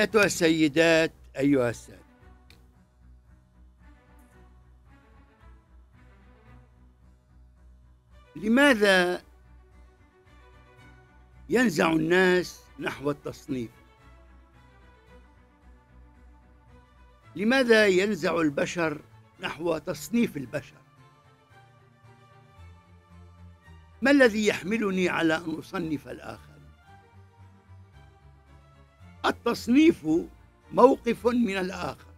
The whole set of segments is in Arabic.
أيتها السيدات أيها السادة. لماذا ينزع الناس نحو التصنيف؟ لماذا ينزع البشر نحو تصنيف البشر؟ ما الذي يحملني على أن أصنف الآخر؟ التصنيف موقف من الآخر.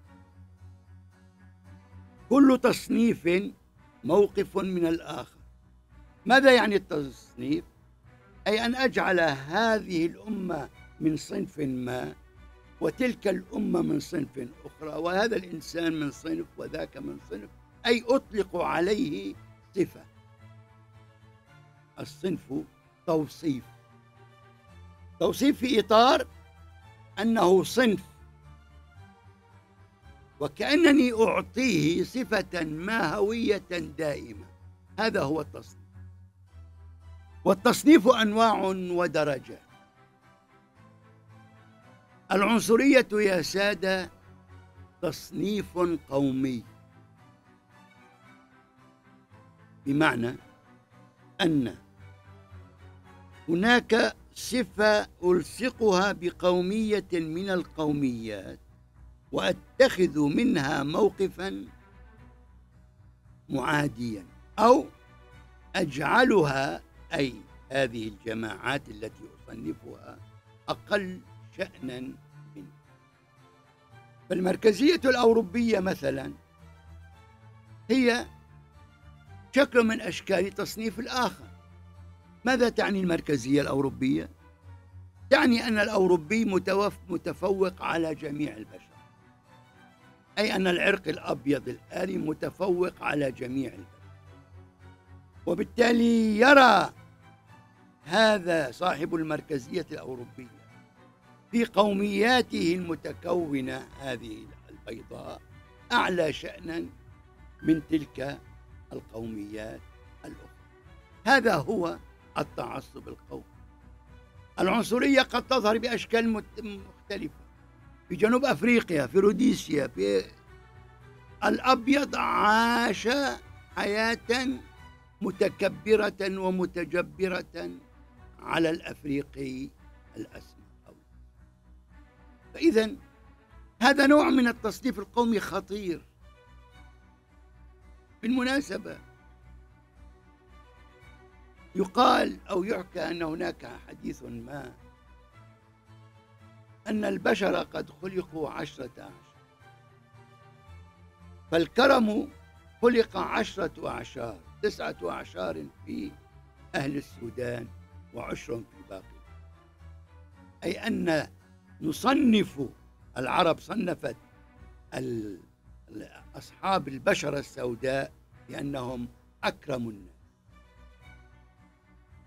كل تصنيف موقف من الآخر. ماذا يعني التصنيف؟ أي أن أجعل هذه الأمة من صنف ما وتلك الأمة من صنف أخرى وهذا الإنسان من صنف وذاك من صنف أي أطلق عليه صفة. الصنف توصيف. توصيف في إطار أنه صنف. وكأنني أعطيه صفة ما هوية دائمة. هذا هو التصنيف. والتصنيف أنواع ودرجات العنصرية يا سادة تصنيف قومي. بمعنى أن هناك صفه ألصقها بقومية من القوميات وأتخذ منها موقفا معاديا أو أجعلها أي هذه الجماعات التي أصنفها أقل شانا منه فالمركزية الأوروبية مثلا هي شكل من أشكال تصنيف الآخر. ماذا تعني المركزية الأوروبية؟ تعني أن الأوروبي متفوق على جميع البشر. أي أن العرق الأبيض الاري متفوق على جميع البشر. وبالتالي يرى هذا صاحب المركزية الأوروبية في قومياته المتكونة هذه البيضاء أعلى شأنا من تلك القوميات الأخرى. هذا هو التعصب القومي. العنصرية قد تظهر بأشكال مختلفة. في جنوب أفريقيا في روديسيا في الأبيض عاش حياة متكبرة ومتجبرة على الأفريقي الأسمر. فاذا هذا نوع من التصنيف القومي خطير. بالمناسبة يقال أو يحكى أن هناك حديث ما أن البشر قد خلقوا عشرة أعشار. فالكرم خلق عشرة أعشار تسعة أعشار في أهل السودان وعشر في باقي. أي أن نصنف العرب صنفت أصحاب البشرة السوداء بأنهم أكرم الناس.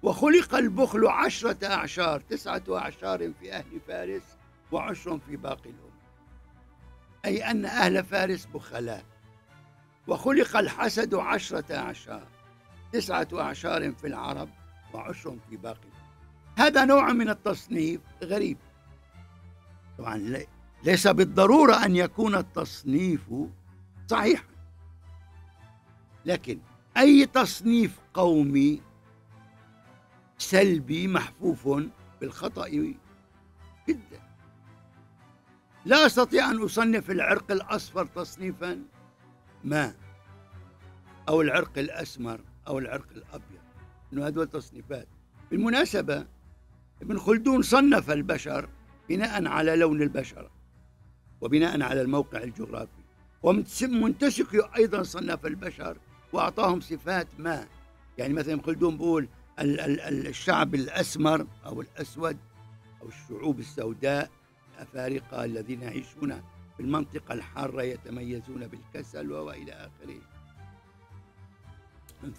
وخلق البخل عشرة أعشار تسعة أعشار في أهل فارس وعشر في باقي الأمة. أي أن أهل فارس بخلاء. وخلق الحسد عشرة أعشار تسعة أعشار في العرب وعشر في باقي الأمة. هذا نوع من التصنيف غريب. طبعا ليس بالضرورة أن يكون التصنيف صحيحا. لكن أي تصنيف قومي سلبي محفوف بالخطأ جدا. لا أستطيع أن أصنف العرق الأصفر تصنيفا. ما؟ أو العرق الأسمر أو العرق الأبيض. إنه هذول تصنيفات بالمناسبة ابن خلدون صنف البشر بناء على لون البشرة وبناء على الموقع الجغرافي. ومنتسك أيضا صنف البشر وأعطاهم صفات ما. يعني مثلا خلدون بيقول الشعب الأسمر أو الأسود أو الشعوب السوداء الأفارقة الذين يعيشون في المنطقة الحارة يتميزون بالكسل وإلى آخره.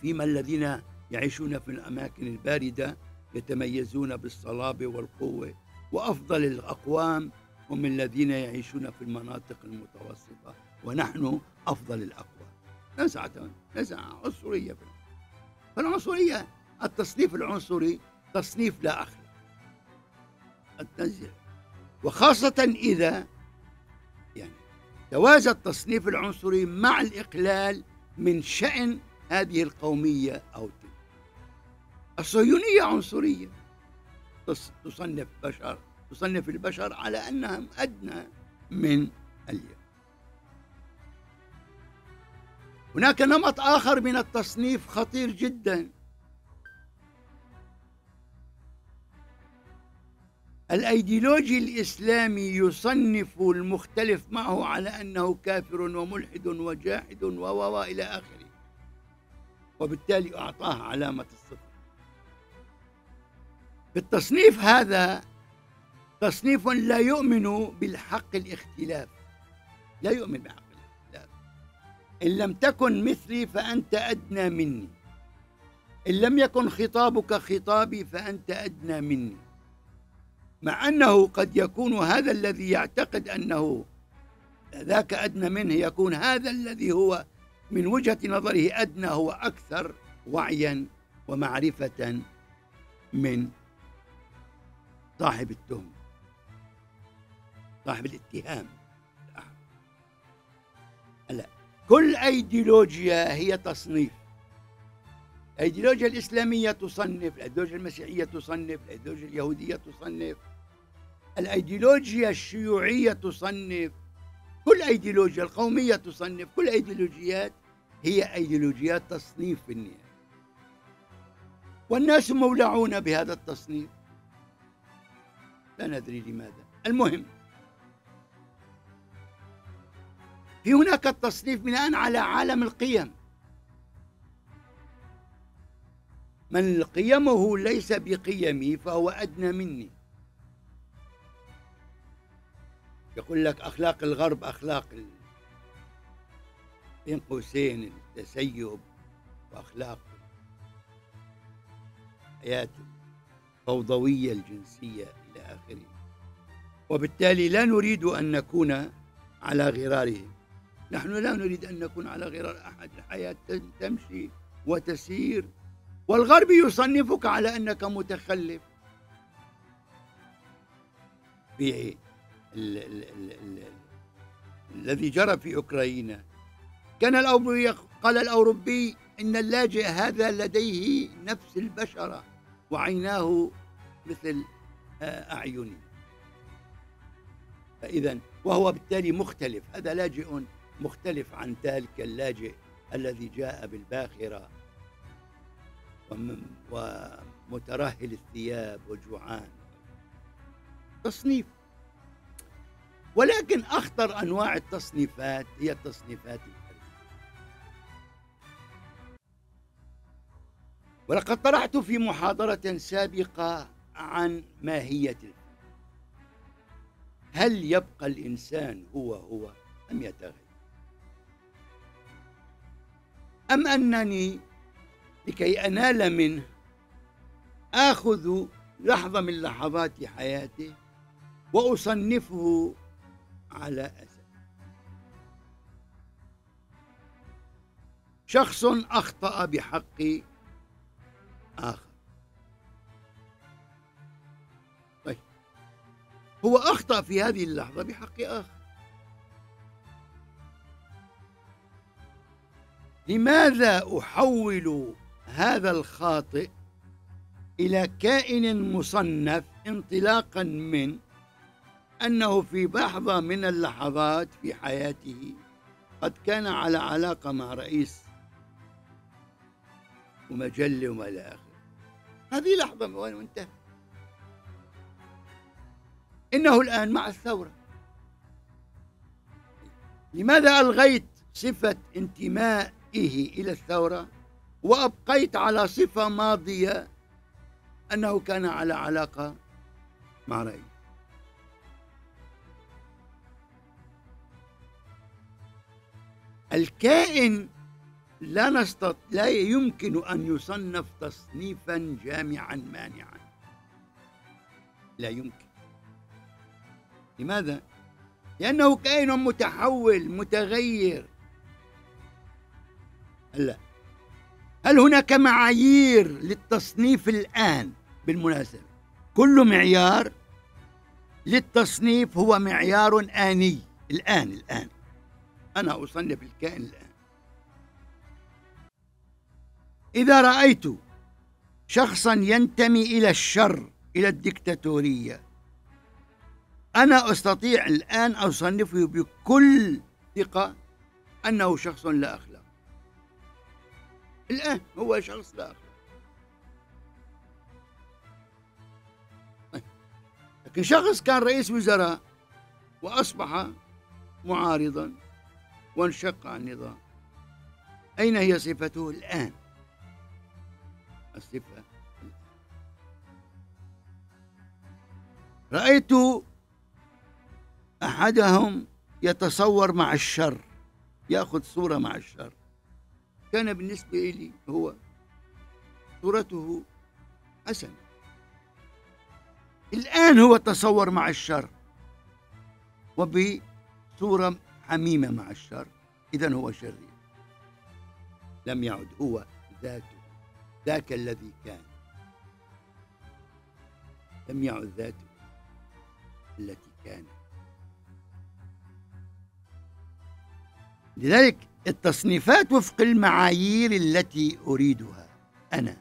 فيما الذين يعيشون في الأماكن الباردة يتميزون بالصلابة والقوة وأفضل الأقوام هم الذين يعيشون في المناطق المتوسطة ونحن أفضل الأقوام. نزعة نزعة عنصرية فالعنصرية التصنيف العنصري تصنيف لا أخلاق التنزيل. وخاصة إذا يعني توازى التصنيف العنصري مع الإقلال من شأن هذه القومية أو تلك. الصهيونية عنصرية. تصنف بشر. تصنف البشر على أنهم أدنى من اليوم. هناك نمط آخر من التصنيف خطير جدا. الأيديولوجي الإسلامي يصنف المختلف معه على أنه كافر وملحد وجاحد و إلى آخره. وبالتالي أعطاه علامة الصفر. التصنيف هذا تصنيف لا يؤمن بالحق الاختلاف. لا يؤمن بحق الاختلاف. إن لم تكن مثلي فأنت أدنى مني. إن لم يكن خطابك خطابي فأنت أدنى مني. مع أنه قد يكون هذا الذي يعتقد أنه ذاك أدنى منه يكون هذا الذي هو من وجهة نظره أدنى هو أكثر وعيا ومعرفة من صاحب التهم صاحب الاتهام. لا كل أيديولوجيا هي تصنيف. الأيديولوجيا الإسلامية تصنف الأيديولوجيا المسيحية تصنف الأيديولوجيا اليهودية تصنف. الأيديولوجيا الشيوعية تصنف كل أيديولوجيا القومية تصنف كل أيديولوجيات هي أيديولوجيات تصنيف في النهاية. والناس مولعون بهذا التصنيف. لا ندري لماذا. المهم في هناك التصنيف بناء على عالم القيم. من قيمه ليس بقيمي فهو أدنى مني. يقول لك أخلاق الغرب أخلاق بين قوسين التسيب وأخلاق الحياة الفوضوية الجنسية إلى آخره. وبالتالي لا نريد أن نكون على غرارهم. نحن لا نريد أن نكون على غرار أحد. الحياة تمشي وتسير. والغرب يصنفك على أنك متخلف. في الذي جرى في أوكرانيا. كان الأوروبي قال الأوروبي إن اللاجئ هذا لديه نفس البشرة وعيناه مثل آه، أعيني. فإذا وهو بالتالي مختلف. هذا لاجئ مختلف عن ذلك اللاجئ الذي جاء بالباخرة. ومترهل الثياب وجوعان. تصنيف ولكن أخطر أنواع التصنيفات هي التصنيفات ولقد طرحت في محاضرة سابقة عن ماهية الفرد هل يبقى الإنسان هو هو أم يتغير؟ أم أنني لكي أنال منه آخذ لحظة من لحظات حياته وأصنفه على أسد شخص أخطأ بحق آخر. طيب. هو أخطأ في هذه اللحظة بحق آخر. لماذا أحول هذا الخاطئ إلى كائن مصنف انطلاقا من أنه في لحظة من اللحظات في حياته قد كان على علاقة مع رئيس ومجلة وما إلى آخره. هذه لحظة وانتهى. إنه الآن مع الثورة. لماذا ألغيت صفة انتمائه إلى الثورة وأبقيت على صفة ماضية أنه كان على علاقة مع رئيس؟ الكائن لا نستط... لا يمكن أن يصنف تصنيفا جامعا مانعا. لا يمكن. لماذا؟ لأنه كائن متحول متغير. لا هل هناك معايير للتصنيف الآن بالمناسبة؟ كل معيار للتصنيف هو معيار آني. الآن الآن. أنا أصنف الكائن الآن. إذا رأيت شخصا ينتمي إلى الشر إلى الدكتاتورية أنا أستطيع الآن أصنفه بكل ثقة أنه شخص لا أخلاق. الآن هو شخص لا أخلاق. طيب. لكن شخص كان رئيس وزراء وأصبح معارضا وانشق عن النظام. أين هي صفته الآن؟ الصفة رأيت أحدهم يتصور مع الشر يأخذ صورة مع الشر. كان بالنسبة لي هو صورته حسنة. الآن هو تصور مع الشر وبصورة حميمة مع الشر إذا هو شرير. لم يعد هو ذاته ذاك الذي كان. لم يعد ذاته التي كانت. لذلك التصنيفات وفق المعايير التي أريدها أنا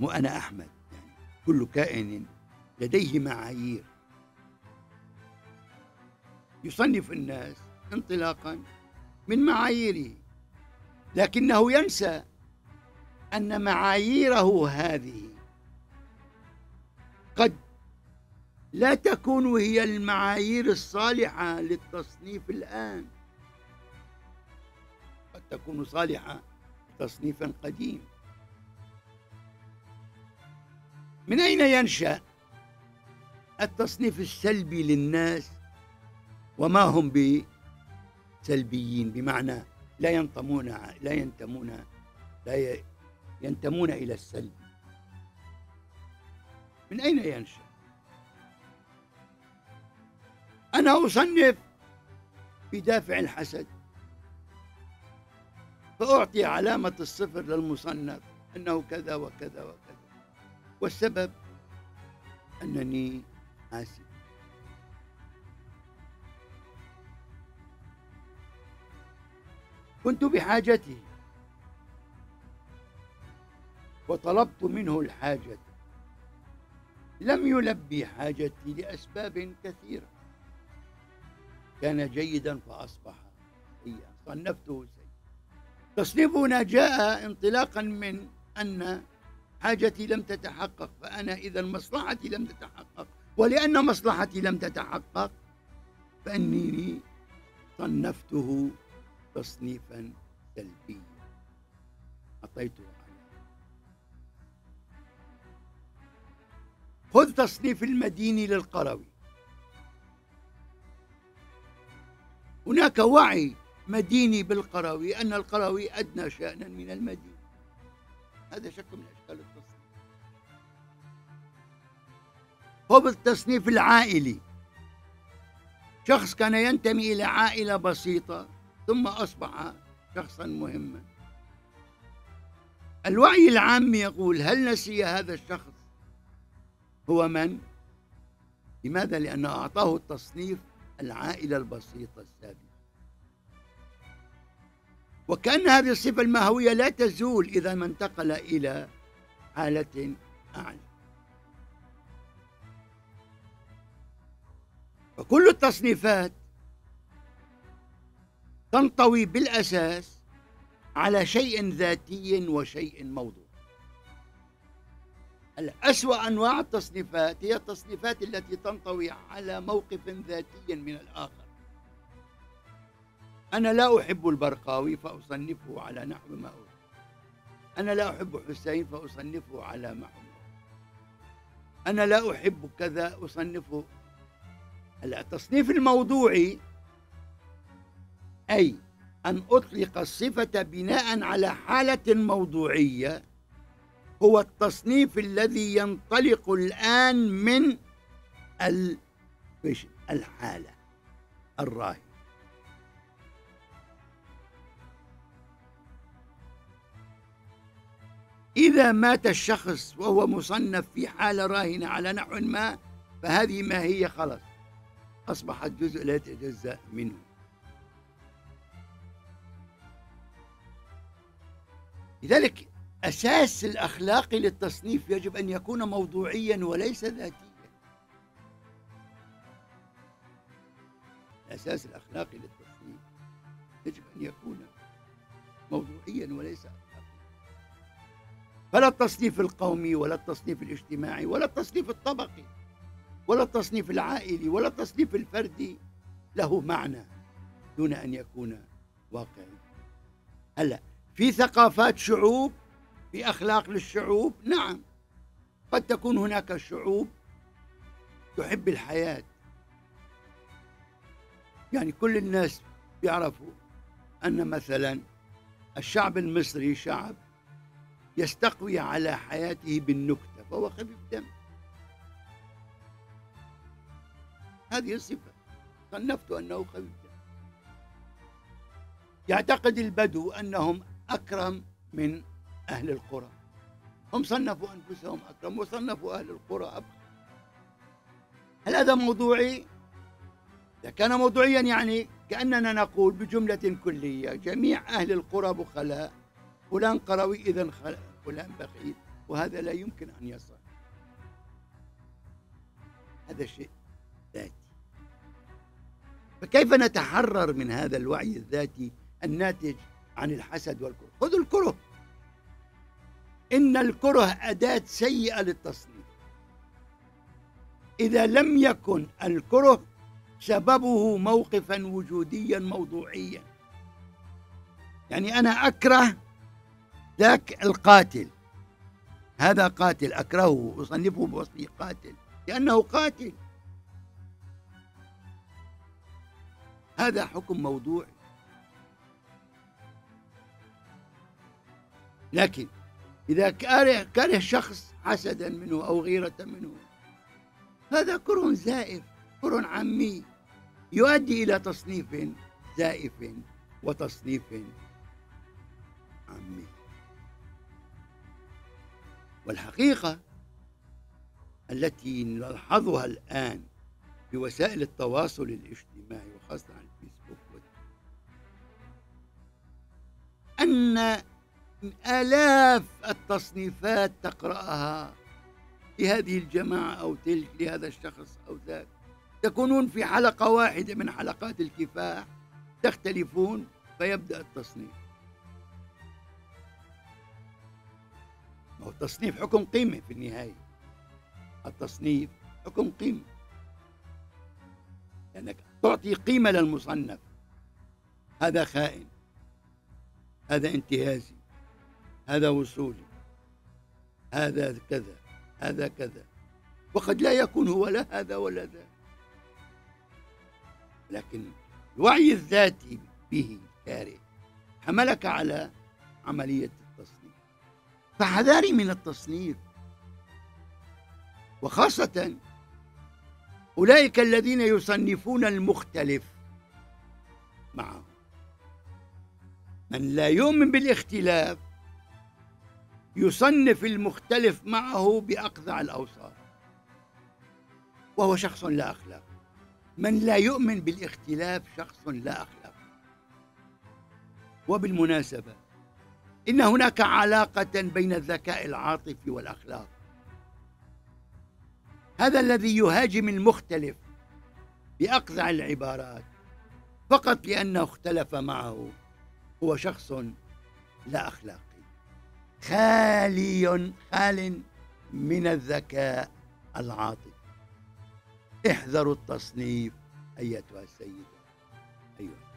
مو أنا أحمد يعني كل كائن لديه معايير. يصنف الناس انطلاقا من معاييره لكنه ينسى أن معاييره هذه قد لا تكون هي المعايير الصالحة للتصنيف الآن. قد تكون صالحة تصنيفا قديم. من أين ينشأ التصنيف السلبي للناس وما هم بسلبيين بمعنى لا ينتمون لا ينتمون لا ينتمون إلى السلب. من أين ينشأ؟ أنا أصنف بدافع الحسد. فأعطي علامة الصفر للمصنف أنه كذا وكذا وكذا. والسبب أنني حاسد كنت بحاجته. وطلبت منه الحاجة. لم يلبي حاجتي لأسباب كثيرة. كان جيدا فأصبح سيئا صنفته سيئا. تصنيفنا جاء انطلاقا من أن حاجتي لم تتحقق فأنا إذا مصلحتي لم تتحقق. ولأن مصلحتي لم تتحقق فأني صنفته تصنيفا سلبيا. أعطيته خذ تصنيف المديني للقروي. هناك وعي مديني بالقروي أن القروي أدنى شأنا من المدينة. هذا شكل من أشكال التصنيف. خذ التصنيف العائلي. شخص كان ينتمي إلى عائلة بسيطة ثم أصبح شخصا مهما الوعي العام يقول هل نسي هذا الشخص هو من؟ لماذا؟ لأنه أعطاه التصنيف العائلة البسيطة السابقة وكأن هذه الصفة المهوية لا تزول إذا ما انتقل إلى حالة أعلى فكل التصنيفات تنطوي بالأساس على شيء ذاتي وشيء موضوعي الأسوأ أنواع التصنيفات هي التصنيفات التي تنطوي على موقف ذاتي من الآخر. أنا لا أحب البرقاوي فأصنفه على نحو ما أريد. أنا لا أحب حسين فأصنفه على نحو أنا لا أحب كذا أصنفه. التصنيف الموضوعي أي أن أطلق الصفة بناء على حالة موضوعية هو التصنيف الذي ينطلق الآن من الحالة الراهنة. إذا مات الشخص وهو مصنف في حالة راهنة على نحو ما فهذه ماهية خلص أصبحت جزء لا يتجزأ منه. لذلك أساس الأخلاق للتصنيف يجب أن يكون موضوعيا وليس ذاتيا. الأساس الأخلاقي للتصنيف يجب أن يكون موضوعيا وليس فلا التصنيف القومي ولا التصنيف الاجتماعي ولا التصنيف الطبقي ولا التصنيف العائلي ولا التصنيف الفردي له معنى دون أن يكون واقعي هلا في ثقافات شعوب في أخلاق للشعوب نعم. قد تكون هناك شعوب تحب الحياة. يعني كل الناس بيعرفوا أن مثلا الشعب المصري شعب يستقوي على حياته بالنكتة فهو خفيف دم. هذه الصفة. صنفت أنه خفيف دم. يعتقد البدو أنهم أكرم من أهل القرى. هم صنفوا أنفسهم أكرم وصنفوا أهل القرى أبخر هل هذا موضوعي؟ إذا كان موضوعيا يعني كأننا نقول بجملة كلية جميع أهل القرى بخلاء فلان قروي إذا فلان بخيل وهذا لا يمكن أن يصح هذا شيء ذاتي. فكيف نتحرر من هذا الوعي الذاتي الناتج عن الحسد والكره. خذوا الكره. إن الكره أداة سيئة للتصنيف. إذا لم يكن الكره سببه موقفا وجوديا موضوعيا. يعني أنا أكره ذاك القاتل. هذا قاتل أكرهه أصنفه بوصفه قاتل. لأنه قاتل. هذا حكم موضوعي. لكن إذا كره كره شخص حسدا منه أو غيرة منه هذا كره زائف كره عمي يؤدي إلى تصنيف زائف وتصنيف عمي. والحقيقة التي نلحظها الآن في وسائل التواصل الاجتماعي وخاصة على الفيسبوك أن آلاف التصنيفات تقرأها لهذه الجماعة أو تلك لهذا الشخص أو ذاك. تكونون في حلقة واحدة من حلقات الكفاح تختلفون فيبدأ التصنيف. هو التصنيف حكم قيمة في النهاية. التصنيف حكم قيمة. لأنك تعطي قيمة للمصنف. هذا خائن. هذا انتهازي. هذا وصولي هذا كذا هذا كذا. وقد لا يكون هو لا هذا ولا ذا. لكن الوعي الذاتي به كاره حملك على عملية التصنيف. فحذاري من التصنيف. وخاصة أولئك الذين يصنفون المختلف معه من لا يؤمن بالاختلاف يصنف المختلف معه بأقذع الأوصاف وهو شخص لا أخلاق. من لا يؤمن بالاختلاف شخص لا أخلاق. وبالمناسبة إن هناك علاقة بين الذكاء العاطفي والأخلاق. هذا الذي يهاجم المختلف بأقذع العبارات فقط لأنه اختلف معه. هو شخص لا أخلاق. خالي خال من الذكاء العاطفي احذروا التصنيف أيتها السيدة. أيها